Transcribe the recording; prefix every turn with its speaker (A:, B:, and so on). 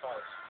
A: close.